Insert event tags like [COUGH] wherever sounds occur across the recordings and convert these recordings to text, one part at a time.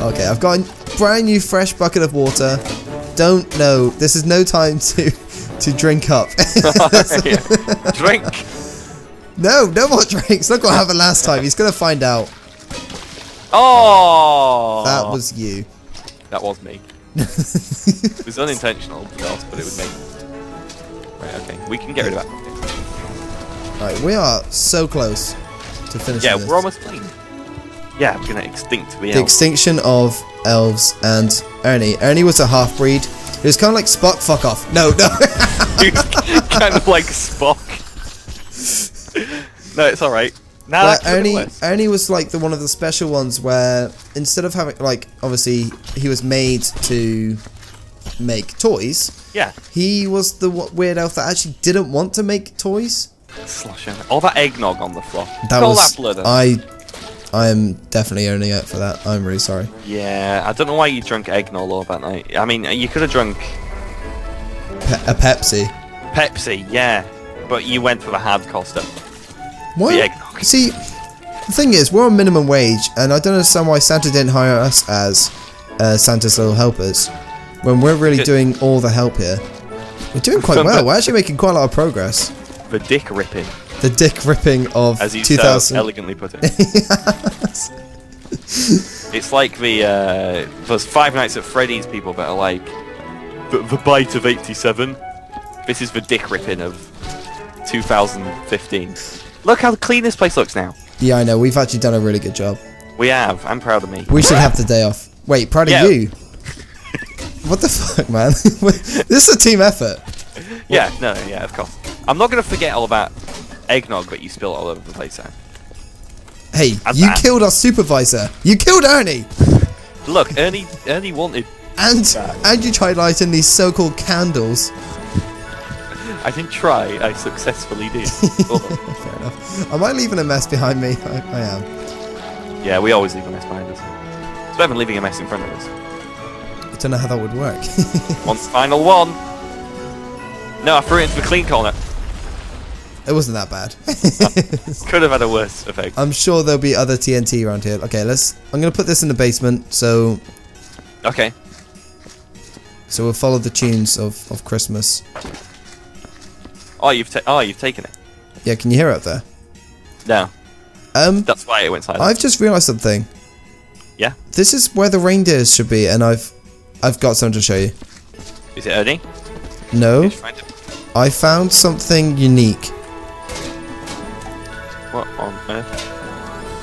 Okay, I've got a brand new fresh bucket of water. Don't know. This is no time [LAUGHS] to to drink up. [LAUGHS] [LAUGHS] Drink. no, no more drinks. Look what happened last time. He's gonna find out. Oh. That was you. That was me. It was unintentional, but it was me. Right. Okay. We can get rid of that. Right, we are so close to finishing Yeah, this. we're almost clean. Yeah, we're gonna extinct the the elves. extinction of elves and Ernie. Ernie was a half breed. He was kind of like Spock. Fuck off. No, no. [LAUGHS] kind of like Spock. no, it's all right. Now Like, Ernie. Ernie was like the one of the special ones where instead of having like obviously he was made to make toys. Yeah, He was the weird elf that actually didn't want to make toys. sloshing. All that eggnog on the floor. That Call was that blood. I. I am definitely owning it for that. I'm really sorry. Yeah, I don't know why you drank eggnog all that night. I mean, you could have drunk Pe- a Pepsi. Pepsi, yeah, but you went for the hard coster. What? The eggnog. See, the thing is, we're on minimum wage, and I don't understand why Santa didn't hire us as uh, Santa's little helpers when we're really doing all the help here. We're doing quite well. We're actually making quite a lot of progress. The dick ripping, The dick ripping of as you so elegantly put it. [LAUGHS] [LAUGHS] It's like the uh, those Five Nights at Freddy's people that are like the, the bite of '87. This is the dick ripping of 2015. Look how clean this place looks now. yeah, I know. We've actually done a really good job. We have. I'm proud of me. We should have the day off. Wait, proud of you. [LAUGHS] What the fuck, man? [LAUGHS] this is a team effort. Yeah, no, yeah, of course. I'm not gonna forget all that eggnog that you spilled all over the place. Sam. Hey, you that. killed our supervisor. You killed Ernie. Look, Ernie, Ernie wanted. And and you tried lighting these so-called candles. [LAUGHS] I didn't try. I successfully did. [LAUGHS] Fair enough. Am I leaving a mess behind me? I, I am. yeah, we always leave a mess behind us. It's better than leaving a mess in front of us. I don't know how that would work. [LAUGHS] One final one. No, I threw it into the clean corner. It wasn't that bad. [LAUGHS] Could have had a worse effect. I'm sure there'll be other TNT around here. Okay, let's. I'm gonna put this in the basement, so Okay. so we'll follow the tunes of, of Christmas. Oh, you've ta- oh you've taken it. Yeah, can you hear it up there? No, Um, that's why it went silent. I've just realised something. Yeah. This is where the reindeers should be, and I've I've got something to show you. Is it Ernie? No, Just find it. I found something unique. What on earth?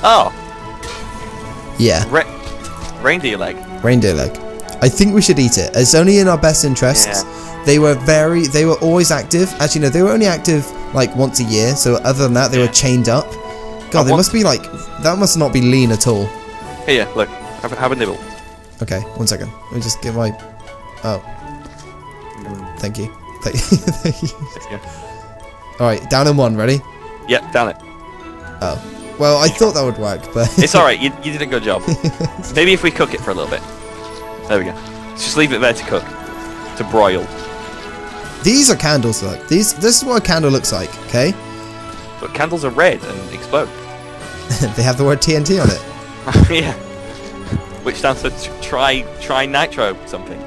Oh, Yeah, re- reindeer leg. reindeer leg. I think we should eat it. It's only in our best interests. They were very, they were always active. Actually, no, they were only active like once a year. So other than that, they Yeah. were chained up. God, they must be like, that must not be lean at all. Here, look. Have, a- have a nibble. Okay, one second. Let me just get my, oh, thank you. [LAUGHS] Thank you. Thank you. Yeah. All right, down in one. Ready? Yep, down it. Oh, well, I thought that would work, but It's alright, you, you did a good job. [LAUGHS] Maybe if we cook it for a little bit. There we go. Just leave it there to cook. To broil. these are candles. Look, these. This is what a candle looks like. Okay, But candles are red and explode. [LAUGHS] [LAUGHS] they have the word TNT on it. yeah. Which stands for try try nitro something.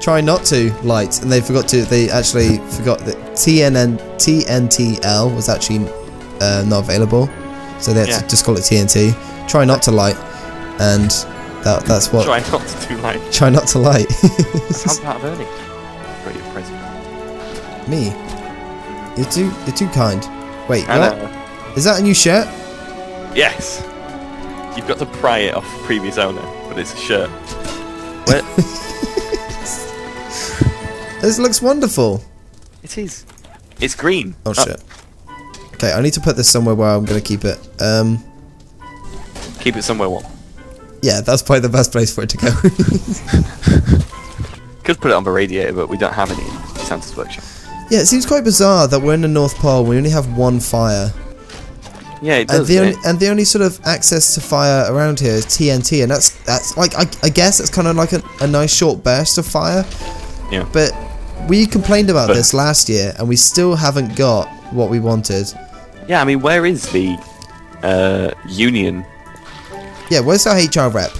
Try not to light, and they forgot to. They actually forgot that TNN TNTL was actually uh, not available, so they had Yeah. to just call it TNT. Try not to light, and that that's what. Try not to do like [LAUGHS] Try not to light. I'm part [LAUGHS] of Ernie. Pretty impressive. Me, you're too you're too kind. Wait, what? Is that a new shirt? Yes. You've got to pry it off previous owner, but it's a shirt. Where? [LAUGHS] This looks wonderful. it is. It's green. Oh shit. Okay, I need to put this somewhere where I'm gonna keep it. Um, Keep it somewhere warm. yeah, that's probably the best place for it to go. [LAUGHS] Could put it on the radiator, but we don't have any in Santa's workshop. yeah, it seems quite bizarre that we're in the North Pole. We only have one fire. Yeah, it and does. the only and the only sort of access to fire around here is TNT, and that's that's like I, I guess it's kind of like a, a nice short burst of fire. Yeah. But we complained about But- this last year, and we still haven't got what we wanted. Yeah, I mean, where is the uh, union? Yeah, where's our HR rep?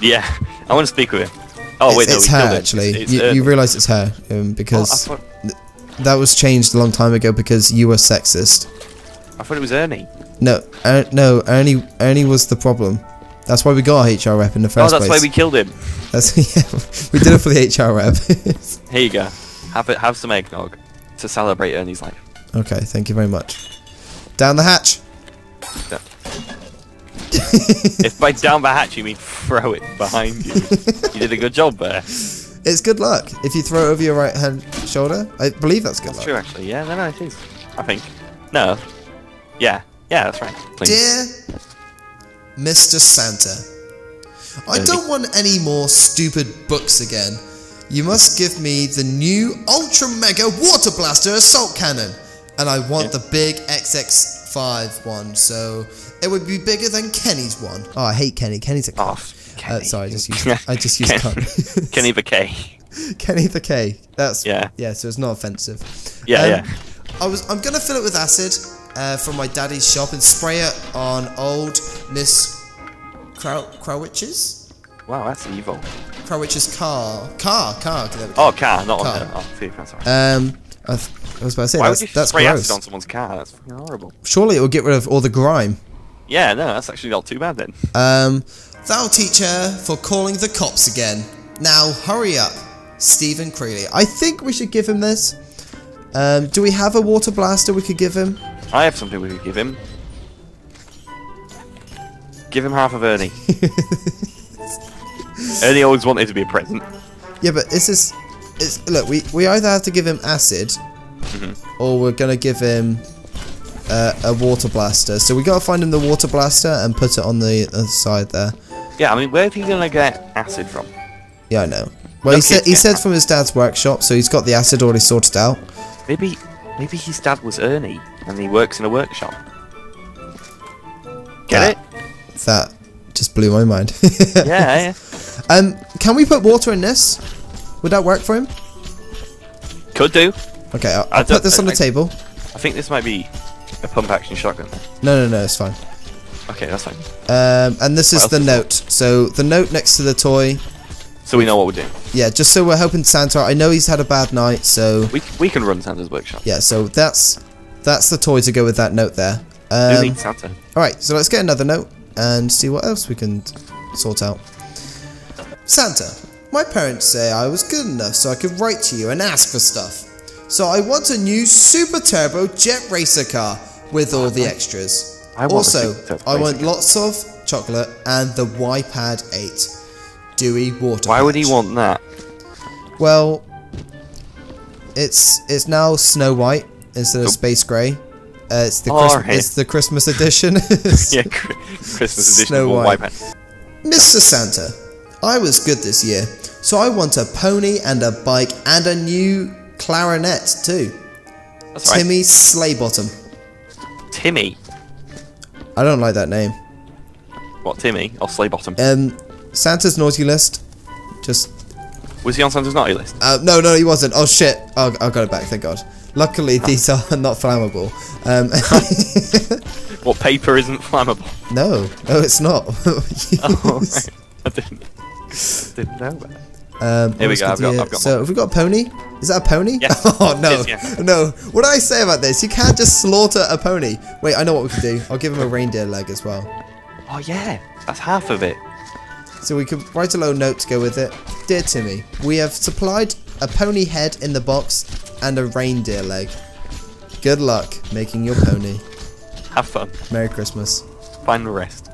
Yeah, I want to speak with him. Oh wait, it's, no, it's her actually. It's, it's you, Ernie. you realise it's her um, Oh, because thought, that was changed a long time ago because you were sexist. I thought it was Ernie. No, er, no, Ernie, Ernie was the problem. That's why we got a HR rep in the first place. Oh, that's place. why we killed him. That's [LAUGHS] yeah, we did it for the HR rep. Here you go. Have it. Have some eggnog to celebrate Ernie's life. okay, thank you very much. Down the hatch. if by down the hatch you mean throw it behind you, you did a good job there. It's good luck if you throw it over your right hand shoulder. I believe that's good That's luck. true, actually. Yeah, no, no, it is. I think. No. Yeah. Yeah, that's right. Please. Dear Mr. Santa, I don't want any more stupid books again. You must give me the new Ultra Mega Water Blaster Assault Cannon. And I want Yeah. the big XX5 one, so it would be bigger than Kenny's one. Oh, I hate Kenny. Kenny's a Oh. Kenny. Uh, sorry, I just used [LAUGHS] I just used Ken-. Kenny the K. [LAUGHS] Kenny the K. That's Yeah. yeah. So it's not offensive. Yeah, Um, yeah. I was. I'm gonna fill it with acid uh, from my daddy's shop and spray it on old Miss Crow Crowich's Wow, that's evil. Crowich's car. Car. Car. Oh, car, not Car. on her. Oh, phew, that's alright. Um. I, th- I was about to say Why that's, would you that's spray gross. acid on someone's car? That's fucking horrible. Surely it will get rid of all the grime. Yeah, no, that's actually not too bad then. Um. Thou teach her for calling the cops again. Now hurry up, Stephen Creeley. I think we should give him this. Um. Do we have a water blaster we could give him? I have something we could give him. Give him half of Ernie. [LAUGHS] Ernie always wanted to be a present. Yeah, but this is, it's look. We we either have to give him acid, Mm-hmm. or we're gonna give him uh, a water blaster. So we gotta find him the water blaster and put it on the other side there. Yeah, I mean, where's he gonna get acid from? Yeah, I know. Well, he said he said from his dad's workshop, so he's got the acid already sorted out. Maybe, maybe his dad was Ernie, and he works in a workshop. Get That- it? That just blew my mind. [LAUGHS] Yeah, yeah. Um, can we put water in this? Would that work for him? Could do. Okay, I'll, I I'll put this on the I- table. I think this might be a pump action shotgun. No, no, no, it's fine. Okay, that's fine. Um, and this is the is note. So the note next to the toy. So we know what we're doing. Yeah, just so we're helping Santa. I know he's had a bad night, so We we can run Santa's workshop. yeah. So that's that's the toy to go with that note there. Um, Santa? all right, so let's get another note and see what else we can sort out. Santa, my parents say I was good enough so I could write to you and ask for stuff. So I want a new super turbo jet racer car with all the extras. I want also, I want lots of chocolate and the YPad 8 dewy water. Why would he want that? Well, it's it's now Snow White instead of. Space Gray. Uh, it's the Christ- alright. it's the Christmas [LAUGHS] edition. Yeah, Christmas edition Snow of White. Mr. Santa, I was good this year, so I want a pony and a bike and a new clarinet too. That's right. Timmy Sleighbottom. Timmy. I don't like that name. What, Timmy? Or Slaybottom? Um, Santa's naughty list. Just Was he on Santa's naughty list? uh, no, no, he wasn't. Oh shit! Oh, I got it back. Thank God. Luckily, these are [LAUGHS] not flammable. Um, [LAUGHS] What, paper isn't flammable? no, no, it's not. [LAUGHS] Oh, right. I didn't, didn't know that. Um, Here we go, I've got- I've got so have we got a pony? Is that a pony? Yes, [LAUGHS] oh no, is, yeah. no. What did I say about this? You can't just slaughter a pony. Wait, I know what we can do. I'll give him a reindeer leg as well. Oh, yeah. That's half of it. So we could write a little note to go with it. Dear Timmy, we have supplied a pony head in the box and a reindeer leg. Good luck making your pony. Have fun. Merry Christmas. Find the rest.